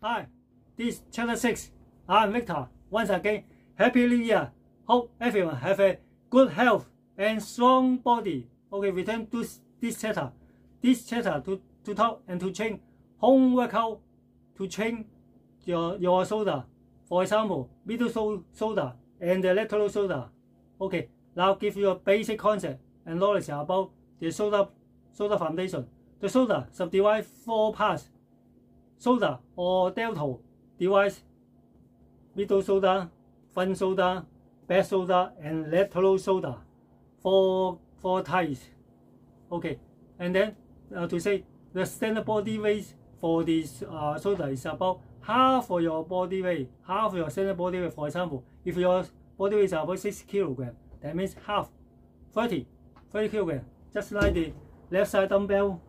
Hi, this is chapter 6. I'm Victor. Once again, Happy New Year. Hope everyone have a good health and strong body. Okay, return to this chapter. This chapter to, to talk and to change home workout to change your, your shoulder. For example, middle shoulder and the lateral shoulder. Okay, now give you a basic concept and knowledge about the shoulder, shoulder foundation. The shoulder subdivide four parts. Shoulder or deltoid device, middle shoulder, front shoulder, back shoulder, and lateral shoulder. Four, four types. Okay, and then uh, to say the standard body weight for this uh, shoulder is about half of your body weight, half of your standard body weight. For example, if your body weight is about 6 kilogram, that means half, 30, 30 kilogram. Just like the left side dumbbell,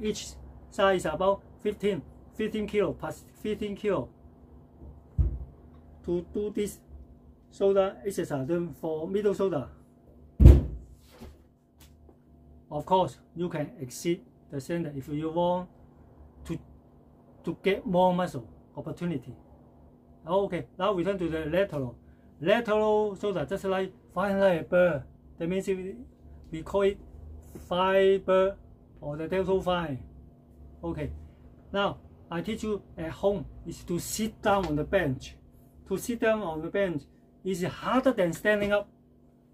each side is about 15, 15 kilo plus 15 kilo. To do this shoulder exercise for middle shoulder. Of course, you can exceed the center if you want to to get more muscle opportunity. Oh, okay, now we turn to the lateral. Lateral shoulder just like bird. That means we, we call it fiber or the delta fine. Okay, now I teach you at home is to sit down on the bench. To sit down on the bench is harder than standing up.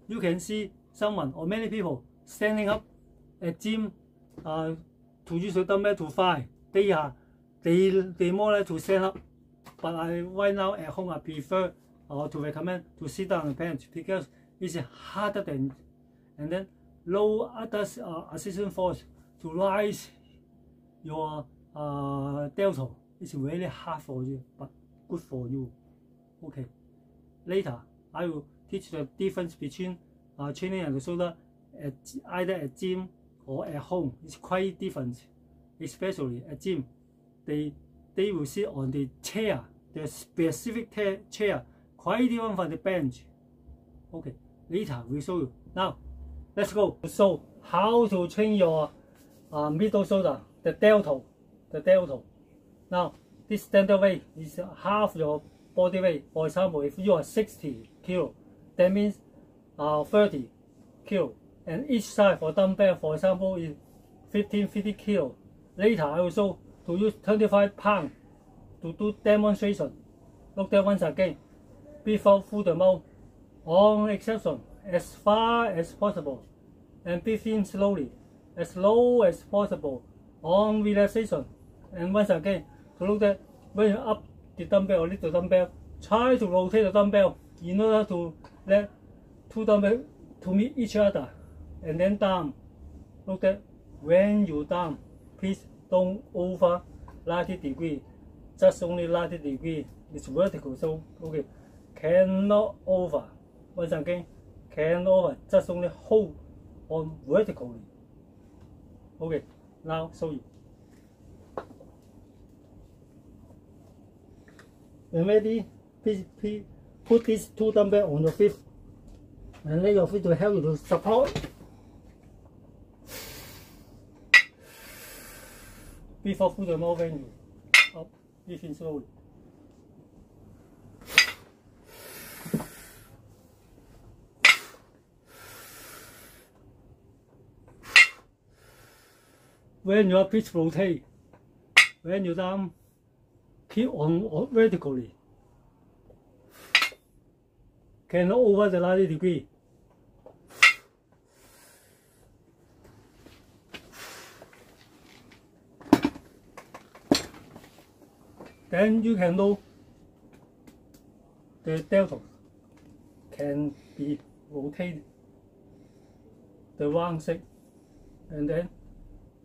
You can see someone or many people standing up at gym uh, to use the dumbbell to fly. They are they they more like to stand up. But I right now at home I prefer or uh, to recommend to sit down on the bench because it's harder than and then low other uh, assistance force to rise your uh, delta. It's really hard for you, but good for you. Okay. Later, I will teach the difference between uh, training and the shoulder at either at gym or at home. It's quite different, especially at gym. They they will sit on the chair, the specific chair, quite different from the bench. Okay, later we show you. Now, let's go. So how to train your uh, middle shoulder, the delta, the delta. Now, this standard weight is half your body weight. For example, if you are 60 kilo, that means uh, 30 kilo. And each side for dumbbell, for example, is 15, 50 kilo. Later, I will show to use 25 pound to do demonstration. Look there once again. Before full the mouth, on exception, as far as possible, and breathe in slowly, as low as possible, on relaxation. And once again, to look at when you up the dumbbell or lift the dumbbell, try to rotate the dumbbell in order to let two dumbbells to meet each other and then down. Look at when you down, please don't over 90 degree, just only 90 degree. It's vertical, so okay, cannot over. Once again, can over, just only hold on vertically. Okay, now show you. When ready, please, please put these two dumbbells on your feet and let your feet to help you to support. Before put them over you up, lifting slowly. When your pitch rotate, when you down, keep on vertically. Can over the 90 degree. Then you can know the delta can be rotated the wrong side and then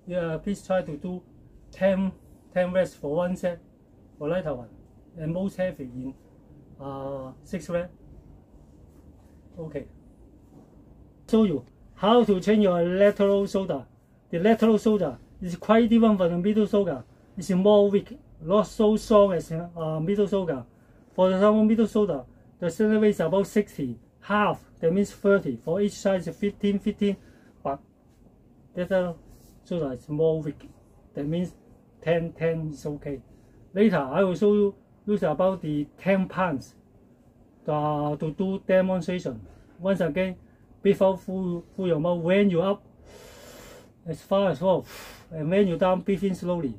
yeah please try to do 10 10 reps for one set lighter one and most heavy in uh, 6 reps. Okay. Show you how to change your lateral shoulder. The lateral shoulder is quite different from the middle shoulder. It's more weak, not so strong as uh, middle shoulder. For example, middle shoulder, the center weight is about 60, half, that means 30. For each side is 15, 15, but lateral shoulder is more weak. That means 10, 10 is okay. Later, I will show you use about the 10 pounds uh, to do demonstration. Once again, before full, full your mouth, when you up as far as well, and when you down, breathe slowly,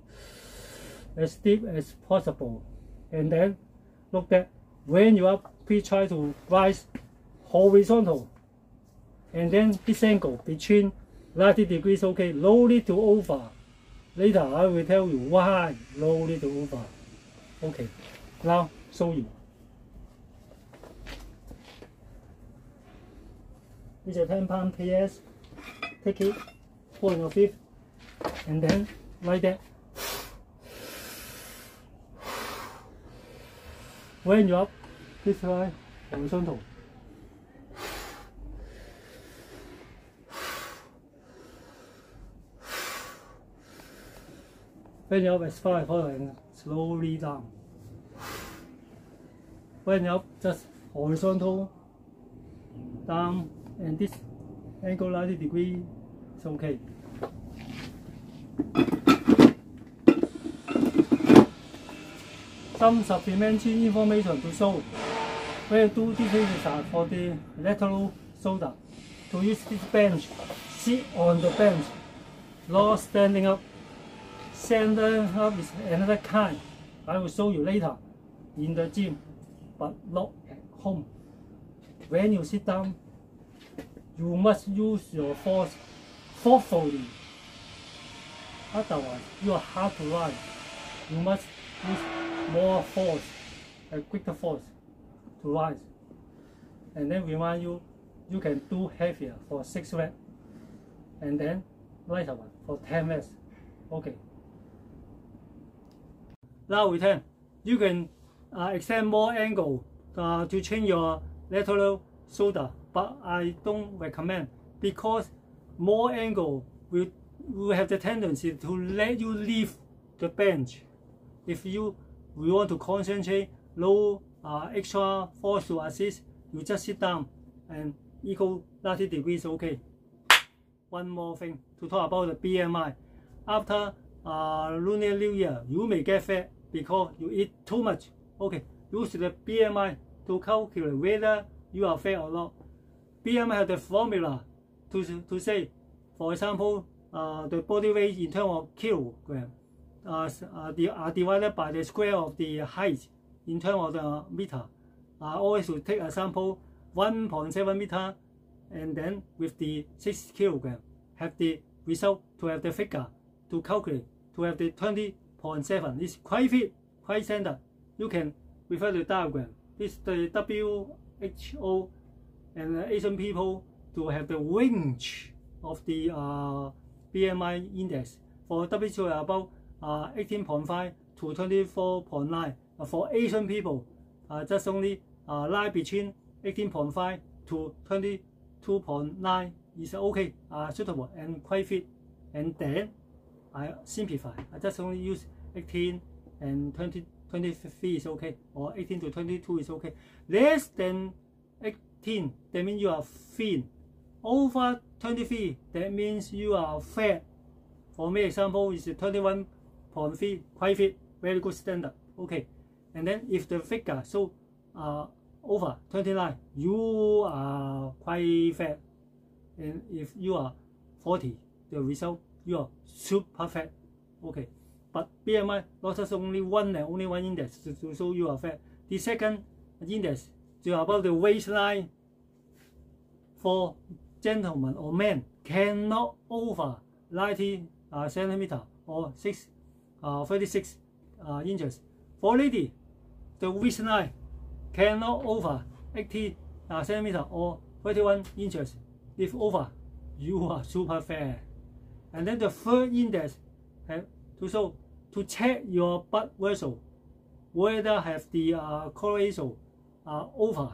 as deep as possible. And then look that when you up, please try to rise horizontal. And then this angle between 90 degrees, okay, slowly to over. Later, I will tell you why slowly to over. Okay, now show you. This is a 10 pound PS. Take it, put in your feet, and then like that. When you're up, this way, horizontal. When you're up as far as possible and slowly down. When you're up, just horizontal, down, and this angle 90 degree is okay. Some supplementary information to show where do these exercises for the lateral shoulder. To use this bench, sit on the bench, not standing up. Standing up is another kind. I will show you later in the gym, but not at home. When you sit down, you must use your force thoughtfully. Otherwise, you are hard to run. You must use more force, a quicker force to rise. And then remind you, you can do heavier for 6 reps. And then lighter one for 10 reps. Okay. Now return. You can uh, extend more angle uh, to change your lateral shoulder but I don't recommend because more angle will, will have the tendency to let you leave the bench. If you we want to concentrate low uh, extra force to assist, you just sit down and equal 90 degrees okay. One more thing to talk about the BMI. After uh, Lunar New Year, you may get fat because you eat too much. Okay, use the BMI to calculate whether you are fat or not. BMI has the formula to, to say, for example, uh, the body weight in terms of kilogram uh, uh, the, are divided by the square of the height in terms of the meter. I always to take a sample 1.7 meter and then with the 6 kilogram have the result to have the figure to calculate to have the 20.7 is quite fit, quite standard. You can refer to the diagram. This the WHO and Asian people to have the range of the uh, BMI index. For WHO about uh, 18.5 to 24.9. Uh, for Asian people, uh, just only uh, lie between 18.5 to 22.9 is okay, uh, suitable and quite fit. And then I simplify. I just only use 18 and 20, 23 is okay, or 18 to 22 is okay. Less than 18, that means you are thin. Over 23, that means you are fat. For me, example is 21.3, quite fit, very good standard. Okay, and then if the figure so uh, over 29, you are quite fat. And if you are 40, the result you are super fat. Okay, but BMI not just only one and only one index to, to show you are fat. The second index to about the waistline for gentlemen or men cannot over 90 uh, centimeter or 6 uh, 36 uh, inches. For lady, the waistline cannot over 80 uh, centimeter or 31 inches. If over, you are super fat. And then the third index to show to check your blood vessel whether have the uh, correlation uh, over.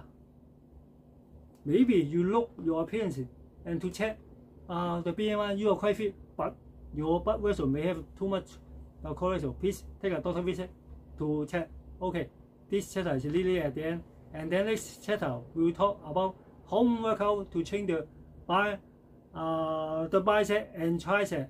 Maybe you look your appearance and to check uh, the BMI, you are quite fit, but your blood vessel may have too much uh, cholesterol. Please take a doctor visit to check. Okay, this chapter is really at the end. And then next chapter, we will talk about home workout to change the, by, uh, the bicep and tricep.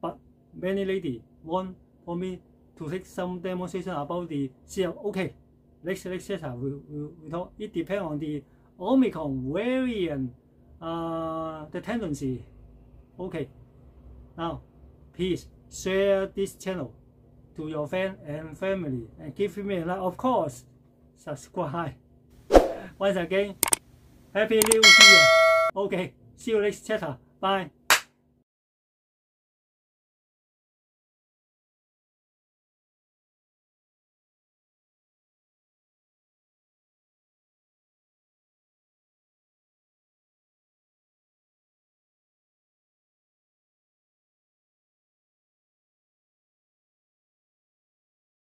But many lady want for me to take some demonstration about the CL. Okay, next next chapter we we we talk. It depends on the Omicron variant, uh, the tendency. Okay, now please share this channel to your friend and family and give me a like. Of course, subscribe. Once again, Happy New Year. Okay, see you next chapter. Bye.